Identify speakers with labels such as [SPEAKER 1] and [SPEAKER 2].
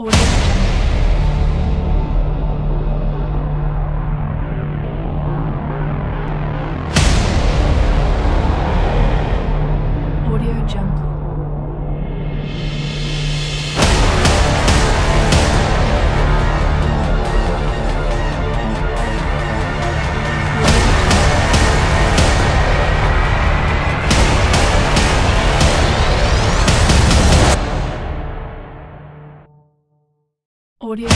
[SPEAKER 1] Audio Jungle. Audio.